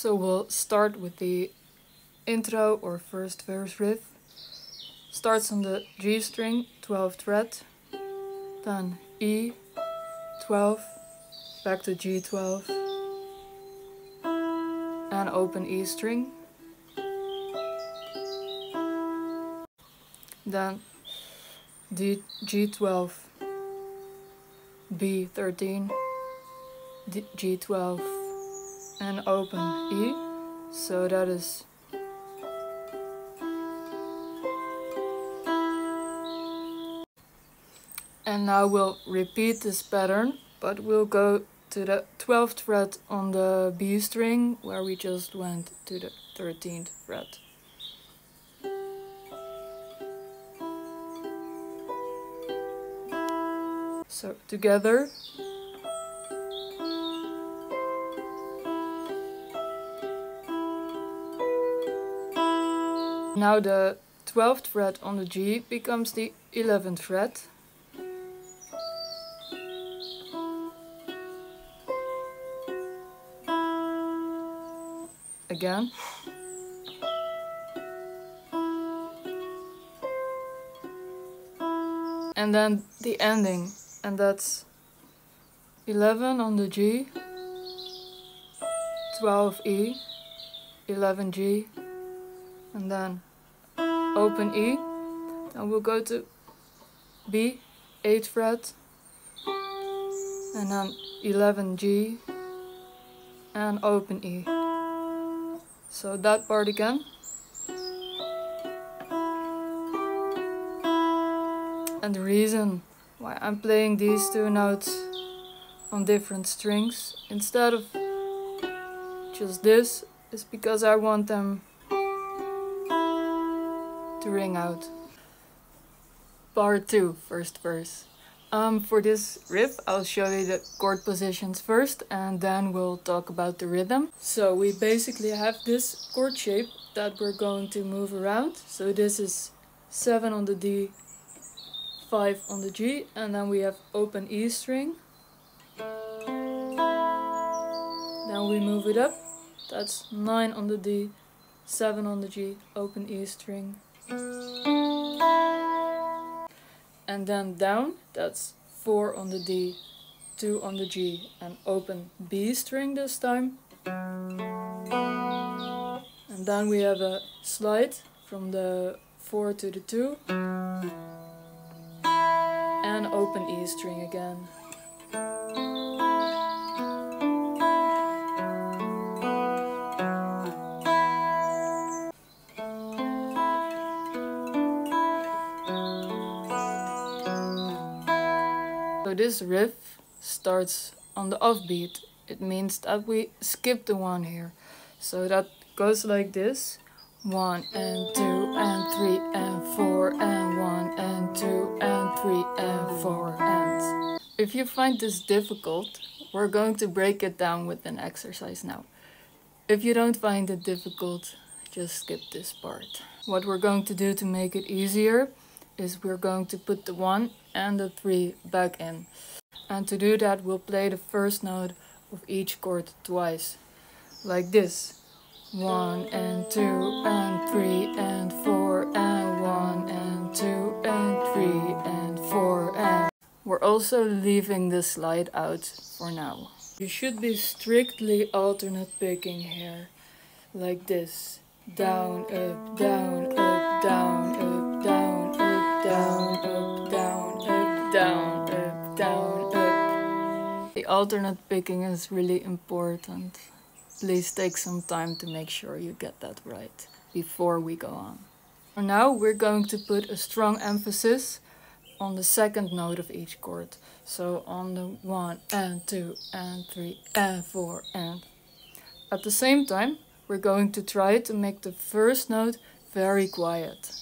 So we'll start with the intro or first verse riff. Starts on the G string, 12th fret, then E, 12, back to G12, and open E string. Then D, G12, B13, D, G12, and open E. So that is And now we'll repeat this pattern, but we'll go to the 12th fret on the B string, where we just went to the 13th fret. So together. Now the 12th fret on the G becomes the 11th fret. Again. And then the ending, and that's 11 on the G, 12E, 11G, and then open E, and we'll go to B, 8th fret, and then 11G, and open E. So that part again. And the reason why I'm playing these two notes on different strings instead of just this is because I want them to ring out. Part 2, first verse. Um, for this riff, I'll show you the chord positions first and then we'll talk about the rhythm. So we basically have this chord shape that we're going to move around. So this is 7 on the D, 5 on the G, and then we have open E string. Then we move it up. That's 9 on the D, 7 on the G, open E string and then down that's 4 on the D 2 on the G and open B string this time. And then we have a slide from the 4 to the 2 and open E string again So this riff starts on the offbeat. It means that we skip the one here. So that goes like this. One and two and three and four and one and two and three and four and... If you find this difficult, we're going to break it down with an exercise now. If you don't find it difficult, just skip this part. What we're going to do to make it easier is we're going to put the 1 and the 3 back in. And to do that we'll play the first note of each chord twice. Like this. 1 and 2 and 3 and 4 and 1 and 2 and 3 and 4 and... We're also leaving the slide out for now. You should be strictly alternate picking here. Like this. Down, up, down, up, down, up, alternate picking is really important. Please take some time to make sure you get that right before we go on. Now we're going to put a strong emphasis on the second note of each chord. So on the 1 and 2 and 3 and 4 and... At the same time we're going to try to make the first note very quiet.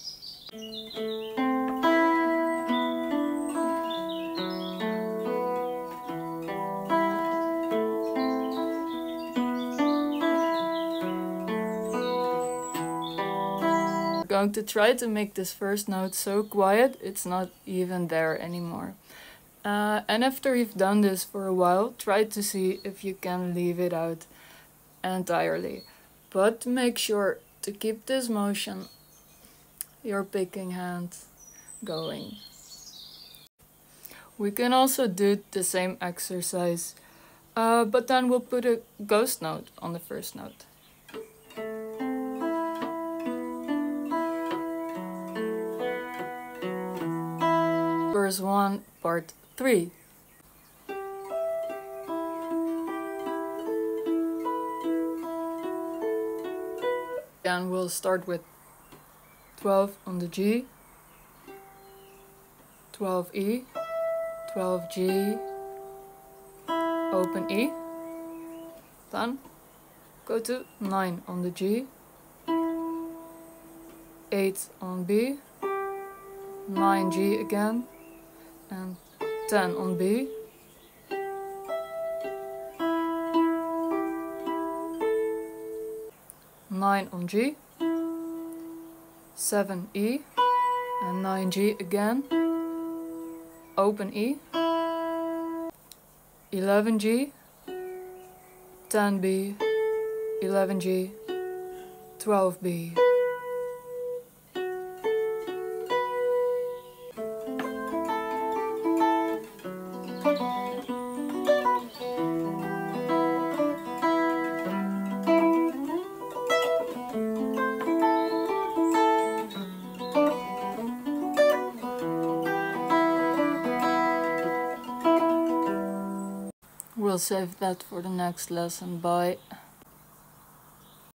Going to try to make this first note so quiet it's not even there anymore. Uh, and after you've done this for a while, try to see if you can leave it out entirely. But make sure to keep this motion, your picking hand, going. We can also do the same exercise, uh, but then we'll put a ghost note on the first note. Verse 1, part 3. Then we'll start with 12 on the G, 12E, 12G, open E, then go to 9 on the G, 8 on B, 9G again, and 10 on B, nine on G, seven E, and nine G again, open E, 11G, 10B, 11G, 12B. We'll save that for the next lesson. Bye.